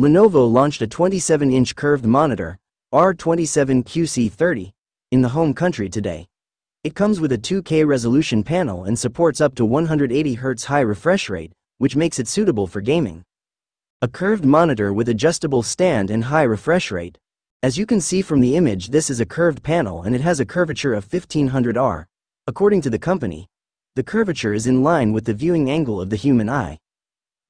Lenovo launched a 27-inch curved monitor, R27QC30, in the home country today. It comes with a 2K resolution panel and supports up to 180Hz high refresh rate, which makes it suitable for gaming. A curved monitor with adjustable stand and high refresh rate. As you can see from the image this is a curved panel and it has a curvature of 1500 R. According to the company, the curvature is in line with the viewing angle of the human eye.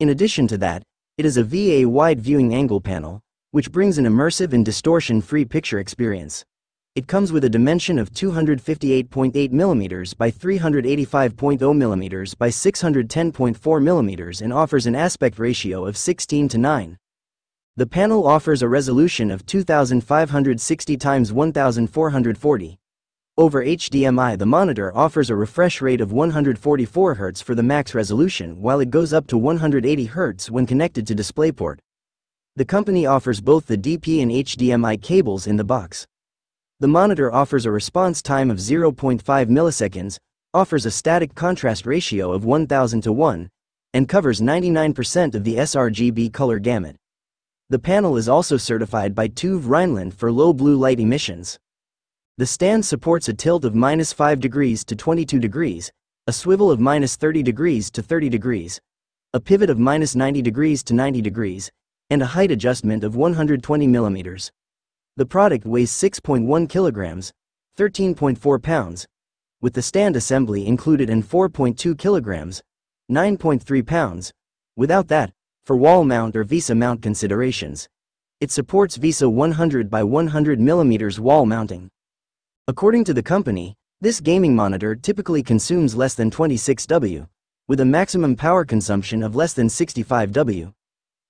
In addition to that, it is a VA wide viewing angle panel, which brings an immersive and distortion-free picture experience. It comes with a dimension of 258.8 mm by 385.0 mm by 610.4 mm and offers an aspect ratio of 16 to 9. The panel offers a resolution of 2560 x 1440. Over HDMI the monitor offers a refresh rate of 144 Hz for the max resolution while it goes up to 180 Hz when connected to DisplayPort. The company offers both the DP and HDMI cables in the box. The monitor offers a response time of 0.5 milliseconds, offers a static contrast ratio of 1000 to 1, and covers 99% of the sRGB color gamut. The panel is also certified by TÜV Rheinland for low blue light emissions. The stand supports a tilt of minus 5 degrees to 22 degrees, a swivel of minus 30 degrees to 30 degrees, a pivot of minus 90 degrees to 90 degrees, and a height adjustment of 120 millimeters. The product weighs 6.1 kilograms, 13.4 pounds, with the stand assembly included and 4.2 kilograms, 9.3 pounds. Without that, for wall mount or VESA mount considerations, it supports VESA 100 by 100 millimeters wall mounting. According to the company, this gaming monitor typically consumes less than 26 W, with a maximum power consumption of less than 65 W.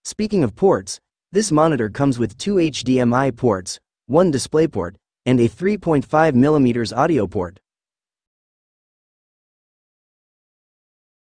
Speaking of ports, this monitor comes with two HDMI ports, one DisplayPort, and a 3.5mm audio port.